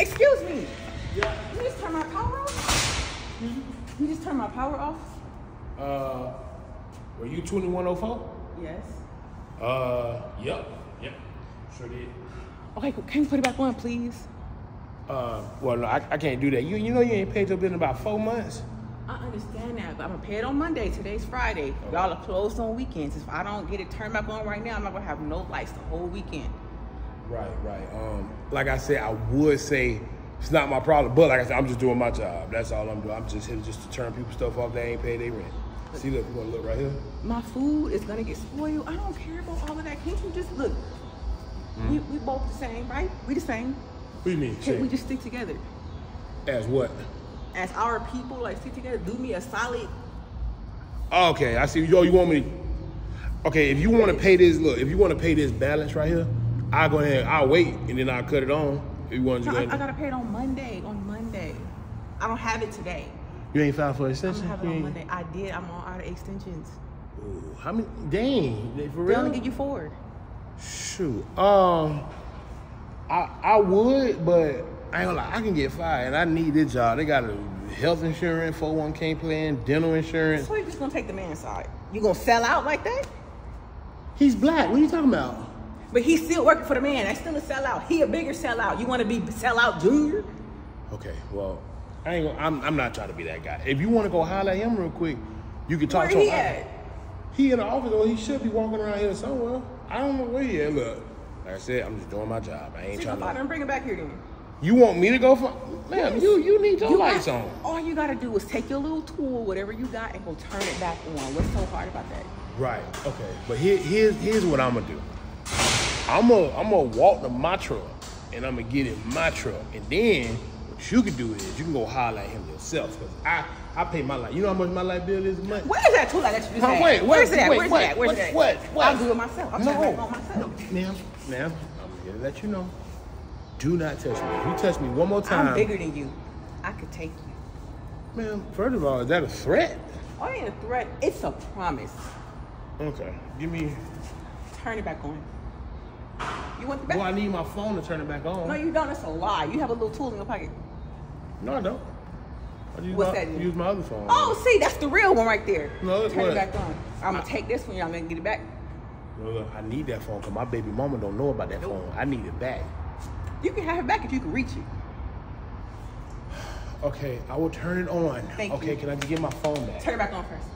Excuse me. Yeah. You just turn my power off? You just turn my power off? Uh, were you 2104? Yes. Uh, yep, yep, sure did. Okay, can you put it back on, please? Uh, well, no, I, I can't do that. You you know you ain't paid your bill in about four months. I understand that, but I'm gonna pay it on Monday. Today's Friday. Y'all are closed on weekends. If I don't get it turned back on right now, I'm not gonna have no lights the whole weekend. Right, right. Um, like I said, I would say it's not my problem, but like I said, I'm just doing my job. That's all I'm doing. I'm just here just to turn people stuff off they ain't paid their rent. See, look, you wanna look right here? My food is gonna get spoiled. I don't care about all of that. Can't you just look? We, we both the same, right? We the same. What do you mean? Can't we just stick together? as what? As our people, like stick together, do me a solid. Okay, I see. Yo, you want me? Okay, if you want to pay this, look, if you want to pay this balance right here, I'll go ahead. I'll wait and then I'll cut it on. If you want to No, go I. I gotta pay it on Monday. On Monday. I don't have it today. you ain't filed for extension. gonna have it on Monday. I did. I'm on out of extensions. Ooh, how many? Dang, for They real? only give you four. Shoot. Um, I I would, but I ain't gonna lie. I can get fired, and I need this job. They got a health insurance, 401k plan, dental insurance. So you just gonna take the man's side? You gonna sell out like that? He's black. What are you talking about? But he's still working for the man. That's still a sellout. He a bigger sellout. You want to be sellout junior? Okay, well, I ain't. Gonna, I'm I'm not trying to be that guy. If you want to go holler at him real quick, you can talk Where to he him. at? He in the office, or he should be walking around here somewhere. I don't know where he at. Look, like I said, I'm just doing my job. I ain't Take trying to. and bring him back here then. You want me to go for? Ma'am, you you need your You lights got- on. All you gotta do is take your little tool, whatever you got, and go turn it back on. What's so hard about that? Right. Okay. But here, here's here's what I'm gonna do. I'm gonna I'm gonna walk to my truck and I'm gonna get in my truck, and then what you can do is you can go holler at him yourself because I I pay my light. You know how much my life bill is a month? Where's that tool that you just Huh, wait, Where's it at? wait, Where's what, it at? Where's what, it at? what, what? I'll do it myself. I'll no, it back on myself. no, ma'am, ma'am. I'm here to let you know. Do not touch me. If you touch me one more time, I'm bigger than you. I could take you. ma'am. First of all, is that a threat? Oh, it ain't a threat. It's a promise. Okay. Give me. Turn it back on. You want the back? Well, I need my phone to turn it back on. No, you don't. That's a lie. You have a little tool in your pocket. No, I don't. I use What's my, that? use my other phone. Oh, see, that's the real one right there. No, it's Turn what? it back on. I'm gonna take this one. I'm gonna get it back. Look, I need that phone because my baby mama don't know about that phone. I need it back. You can have it back if you can reach it. Okay, I will turn it on. Thank okay, you. can I get my phone back? Turn it back on first.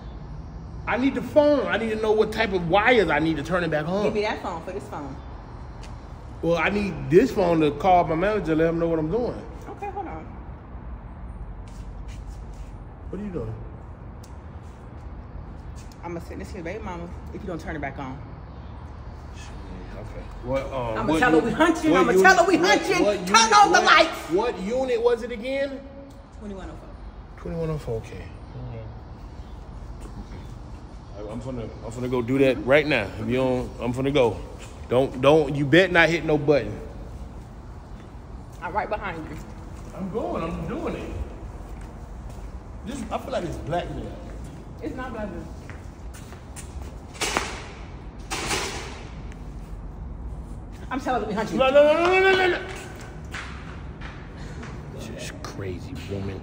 I need the phone. I need to know what type of wires I need to turn it back on. Give me that phone for this phone. Well, I need this phone to call my manager, let him know what I'm doing. Okay, hold on. What are you doing? I'm gonna send this to your baby mama if you don't turn it back on. Okay. What, um, I'ma what tell her we hunching, what I'ma tell her we what- hunching. what Turn unit- on the lights. What unit was it again? 2104. 2104, okay. I- I'm gonna I'm gonna go do that right now. If you don't, I'm gonna go. Don't don't you bet not hit no button. I'm right behind you. I'm going. I'm doing it. This I feel like it's blackmail. It's not black. I'm telling you we hunching. No no no no no no no. Just crazy woman.